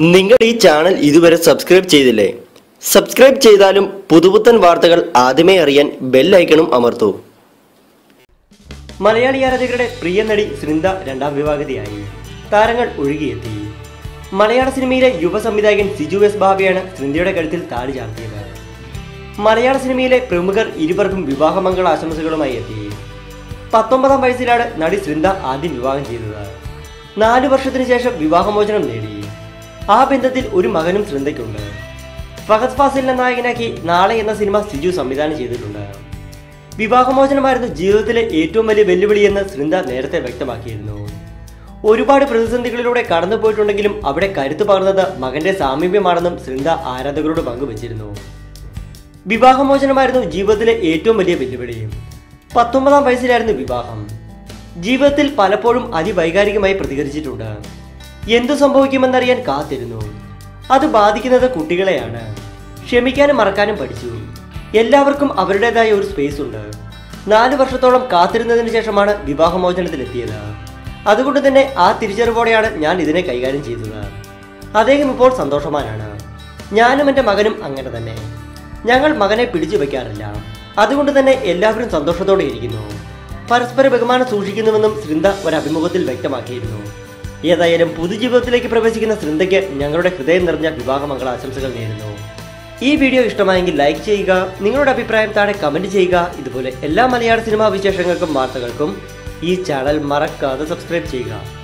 നിങ്ങൾ ഈ ചാനൽ ഇതുവരെ സബ്സ്ക്രൈബ് ചെയ്തില്ലേ? സബ്സ്ക്രൈബ് ചെയ്താലും പുതുപുത്തൻ വാർത്തകൾ ആദ്യമേ അറിയാൻ ബെല്ലൈക്കണും അമർത്തൂ. മലയാളി ആരാധകരുടെ പ്രിയ നടി സൃന്ദ രണ്ടാം വിവാഹിതയായി. താരങ്ങൾ ഒഴുകിയെത്തി. മലയാള സിനിമയിലെ യുവ സംവിധായകൻ സിജു എസ് ബാബയാണ് സൃന്ദയുടെ കഴുത്തിൽ താടി ചാർത്തിയത്. മലയാള സിനിമയിലെ പ്രമുഖർ ഇരുവർക്കും വിവാഹമംഗള ആശംസകളുമായി എത്തി. പത്തൊമ്പതാം വയസ്സിലാണ് നടി സൃന്ദ ആദ്യം വിവാഹം ചെയ്തത്. നാലു വർഷത്തിനു ശേഷം വിവാഹമോചനം നേടി. ആ ബന്ധത്തിൽ ഒരു മകനും ശ്രദ്ധയ്ക്കുണ്ട്. ഫഹദ് ഫാസിലിനെ നായകനാക്കി നാളെ എന്ന സിനിമ സിജു സംവിധാനം ചെയ്തിട്ടുണ്ട്. വിവാഹമോചനമായിരുന്നു ജീവിതത്തിലെ ഏറ്റവും വലിയ വെല്ലുവിളി വെല്ലുവിളിയെന്ന് സൃന്ദ നേരത്തെ വ്യക്തമാക്കിയിരുന്നു. ഒരുപാട് പ്രതിസന്ധികളിലൂടെ കടന്നു പോയിട്ടുണ്ടെങ്കിലും അവിടെ കരുത്തു പകർന്നത് മകന്റെ സാമീപ്യമാണെന്നും സൃന്ദ ആരാധകരോട് പങ്കുവച്ചിരുന്നു. വിവാഹമോചനമായിരുന്നു ജീവിതത്തിലെ ഏറ്റവും വലിയ വെല്ലുവിളി. പത്തൊമ്പതാം വയസ്സിലായിരുന്നു വിവാഹം. ജീവിതത്തിൽ പലപ്പോഴും അതിവൈകാരികമായി പ്രതികരിച്ചിട്ടുണ്ട്. എന്തു സംഭവിക്കുമെന്നറിയാൻ കാത്തിരുന്നു. അത് ബാധിക്കുന്നത് കുട്ടികളെയാണ്. ക്ഷമിക്കാനും മറക്കാനും പഠിച്ചു. എല്ലാവർക്കും അവരുടേതായ ഒരു സ്പേസ് ഉണ്ട്. നാല് വർഷത്തോളം കാത്തിരുന്നതിന് ശേഷമാണ് വിവാഹമോചനത്തിലെത്തിയത്. അതുകൊണ്ട് തന്നെ ആ തിരിച്ചറിവോടെയാണ് ഞാൻ ഇതിനെ കൈകാര്യം ചെയ്തത്. അദ്ദേഹം ഇപ്പോൾ സന്തോഷവാനാണ്. ഞാനും എന്റെ മകനും അങ്ങനെ തന്നെ. ഞങ്ങൾ മകനെ പിടിച്ചു വെക്കാറില്ല. അതുകൊണ്ട് തന്നെ എല്ലാവരും സന്തോഷത്തോടെ ഇരിക്കുന്നു. പരസ്പര ബഹുമാനം സൂക്ഷിക്കുന്നുവെന്നും സൃന്ദ ഒരു അഭിമുഖത്തിൽ വ്യക്തമാക്കിയിരുന്നു. ഏതായാലും പുതുജീവിതത്തിലേക്ക് പ്രവേശിക്കുന്ന സൃന്ദയ്ക്ക് ഞങ്ങളുടെ ഹൃദയം നിറഞ്ഞ വിവാഹമംഗള ആശംസകൾ നേരുന്നു. ഈ വീഡിയോ ഇഷ്ടമായെങ്കിൽ ലൈക്ക് ചെയ്യുക നിങ്ങളുടെ അഭിപ്രായം താഴെ കമന്റ് ചെയ്യുക ഇതുപോലെ എല്ലാ മലയാള സിനിമാ വിശേഷങ്ങൾക്കും വാർത്തകൾക്കും ഈ ചാനൽ മറക്കാതെ സബ്സ്ക്രൈബ് ചെയ്യുക.